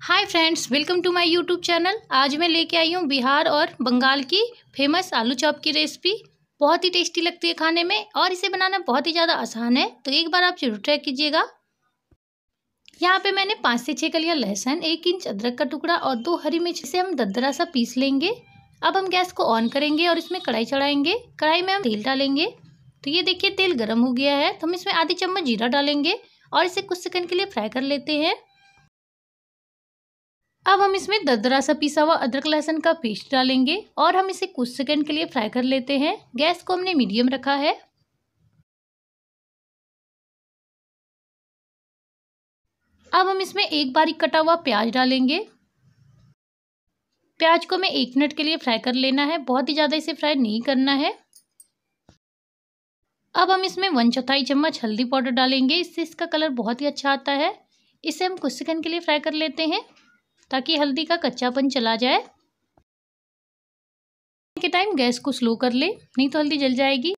Hi friends welcome to my YouTube channel आज मैं लेके आई हूँ बिहार और बंगाल की फ़ेमस आलू चॉप की रेसिपी बहुत ही टेस्टी लगती है खाने में और इसे बनाना बहुत ही ज़्यादा आसान है। तो एक बार आप ज़रूर ट्राई कीजिएगा। यहाँ पे मैंने पाँच से छः कलियाँ लहसुन, एक इंच अदरक का टुकड़ा और दो हरी मिर्च से हम ददरा सा पीस लेंगे। अब हम गैस को ऑन करेंगे और इसमें कढ़ाई चढ़ाएँगे। कढ़ाई में हम तेल डालेंगे। तो ये देखिए तेल गर्म हो गया है। तो हम इसमें आधी चम्मच जीरा डालेंगे और इसे कुछ सेकंड के लिए फ्राई कर लेते हैं। अब हम इसमें ददरा सा पिसा हुआ अदरक लहसुन का पेस्ट डालेंगे और हम इसे कुछ सेकंड के लिए फ्राई कर लेते हैं। गैस को हमने मीडियम रखा है। अब हम इसमें एक बारीक कटा हुआ प्याज डालेंगे। प्याज को हमें एक मिनट के लिए फ्राई कर लेना है। बहुत ही ज़्यादा इसे फ्राई नहीं करना है। अब हम इसमें वन चौथाई चम्मच हल्दी पाउडर डालेंगे। इससे इसका कलर बहुत ही अच्छा आता है। इसे हम कुछ सेकंड के लिए फ्राई कर लेते हैं। ताकि हल्दी का कच्चापन चला जाए। के टाइम गैस को स्लो कर ले, नहीं तो हल्दी जल जाएगी।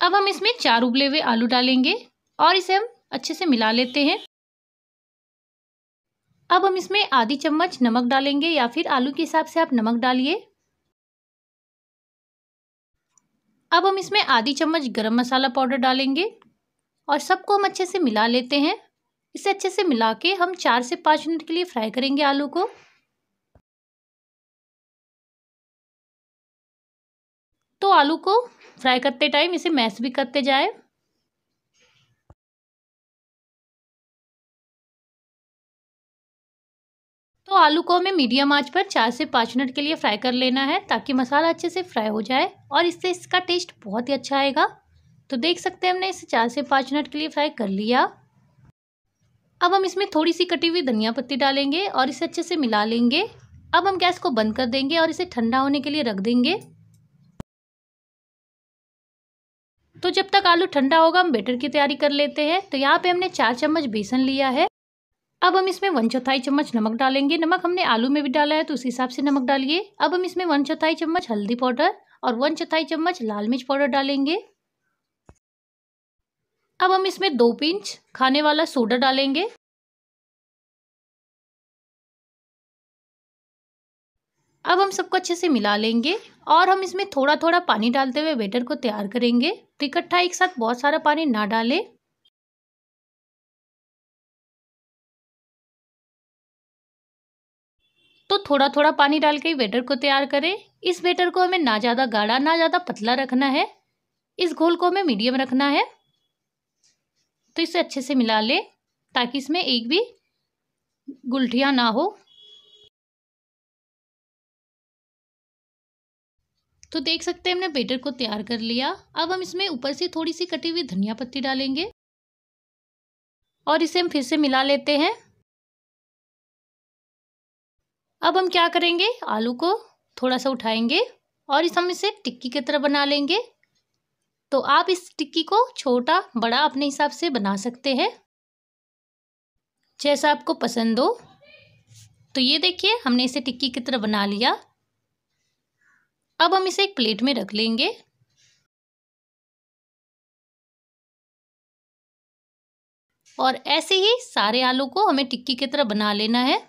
अब हम इसमें चार उबले हुए आलू डालेंगे और इसे हम अच्छे से मिला लेते हैं। अब हम इसमें आधी चम्मच नमक डालेंगे या फिर आलू के हिसाब से आप नमक डालिए। अब हम इसमें आधी चम्मच गरम मसाला पाउडर डालेंगे और सबको हम अच्छे से मिला लेते हैं। इसे अच्छे से मिला के हम चार से पाँच मिनट के लिए फ्राई करेंगे आलू को। तो आलू को फ्राई करते टाइम इसे मैश भी करते जाए। तो आलू को हमें मीडियम आँच पर चार से पाँच मिनट के लिए फ्राई कर लेना है ताकि मसाला अच्छे से फ्राई हो जाए और इससे इसका टेस्ट बहुत ही अच्छा आएगा। तो देख सकते हैं हमने इसे चार से पाँच मिनट के लिए फ्राई कर लिया। अब हम इसमें थोड़ी सी कटी हुई धनिया पत्ती डालेंगे और इसे अच्छे से मिला लेंगे। अब हम गैस को बंद कर देंगे और इसे ठंडा होने के लिए रख देंगे। तो जब तक आलू ठंडा होगा, हम बेटर की तैयारी कर लेते हैं। तो यहाँ पे हमने चार चम्मच बेसन लिया है। अब हम इसमें वन चौथाई चम्मच नमक डालेंगे। नमक हमने आलू में भी डाला है तो उस हिसाब से नमक डालिए। अब हम इसमें वन चौथाई चम्मच हल्दी पाउडर और वन चौथाई चम्मच लाल मिर्च पाउडर डालेंगे। अब हम इसमें दो पिंच खाने वाला सोडा डालेंगे। अब हम सबको अच्छे से मिला लेंगे और हम इसमें थोड़ा थोड़ा पानी डालते हुए बेटर को तैयार करेंगे। तो इकट्ठा एक साथ बहुत सारा पानी ना डालें। तो थोड़ा थोड़ा पानी डाल के ही बेटर को तैयार करें। इस बेटर को हमें ना ज़्यादा गाढ़ा, ना ज़्यादा पतला रखना है। इस घोल को हमें मीडियम रखना है। तो इसे अच्छे से मिला लें ताकि इसमें एक भी गुलठियाँ ना हो। तो देख सकते हैं हमने बेटर को तैयार कर लिया। अब हम इसमें ऊपर से थोड़ी सी कटी हुई धनिया पत्ती डालेंगे। और इसे हम फिर से मिला लेते हैं। अब हम क्या करेंगे? आलू को थोड़ा सा उठाएँगे और इस हम इसे टिक्की की तरह बना लेंगे। तो आप इस टिक्की को छोटा, बड़ा अपने हिसाब से बना सकते हैं। जैसा आपको पसंद हो। तो ये देखिए, हमने इसे टिक्की की तरह बना लिया। अब हम इसे एक प्लेट में रख लेंगे। और ऐसे ही सारे आलू को हमें टिक्की की तरह बना लेना है।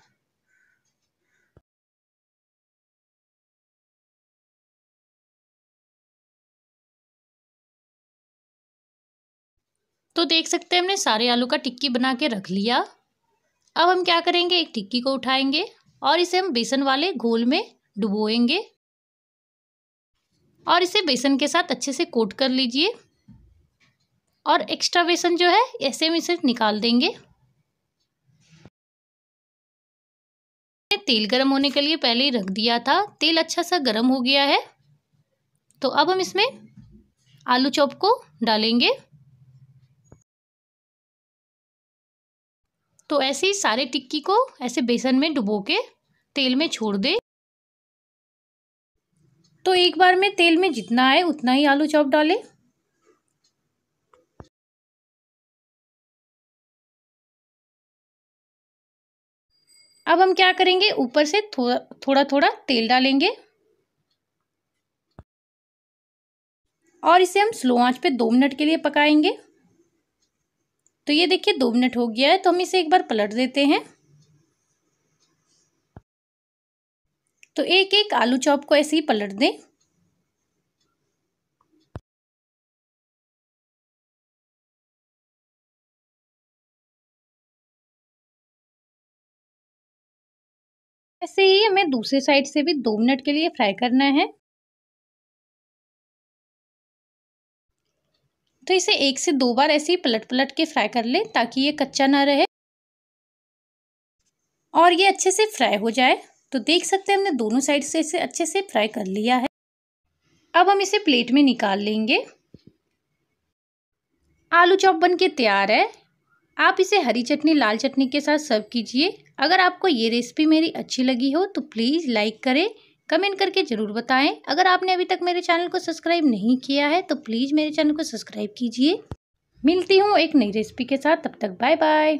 तो देख सकते हैं हमने सारे आलू का टिक्की बना के रख लिया। अब हम क्या करेंगे? एक टिक्की को उठाएँगे और इसे हम बेसन वाले घोल में डुबोएँगे। और इसे बेसन के साथ अच्छे से कोट कर लीजिए। और एक्स्ट्रा बेसन जो है, ऐसे हम इसे निकाल देंगे। तेल गरम होने के लिए पहले ही रख दिया था। तेल अच्छा सा गरम हो गया है। तो अब हम इसमें आलू चॉप को डालेंगे। तो ऐसे ही सारे टिक्की को ऐसे बेसन में डुबो के तेल में छोड़ दे। तो एक बार में तेल में जितना आए, उतना ही आलू चॉप डालें। अब हम क्या करेंगे? ऊपर से थोड़ा थोड़ा थोड़ा तेल डालेंगे। और इसे हम स्लो आँच पे दो मिनट के लिए पकाएँगे। तो ये देखिए, दो मिनट हो गया है तो हम इसे एक बार पलट देते हैं। तो एक एक आलू चॉप को ऐसे ही पलट दें। ऐसे ही हमें दूसरे साइड से भी दो मिनट के लिए फ्राई करना है। तो इसे एक से दो बार ऐसे ही पलट पलट के फ्राई कर ले ताकि ये कच्चा ना रहे और ये अच्छे से फ्राई हो जाए। तो देख सकते हैं हमने दोनों साइड से इसे अच्छे से फ्राई कर लिया है। अब हम इसे प्लेट में निकाल लेंगे। आलू चॉप बन के तैयार है। आप इसे हरी चटनी, लाल चटनी के साथ सर्व कीजिए। अगर आपको ये रेसिपी मेरी अच्छी लगी हो तो प्लीज़ लाइक करें, कमेंट करके ज़रूर बताएँ। अगर आपने अभी तक मेरे चैनल को सब्सक्राइब नहीं किया है तो प्लीज़ मेरे चैनल को सब्सक्राइब कीजिए। मिलती हूँ एक नई रेसिपी के साथ, तब तक बाय बाय